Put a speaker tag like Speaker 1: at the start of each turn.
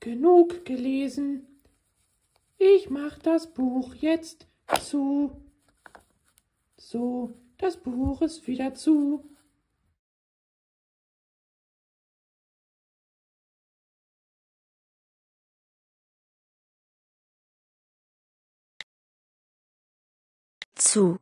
Speaker 1: Genug gelesen. Ich mach das Buch jetzt zu. So, das Buch ist wieder zu.
Speaker 2: zu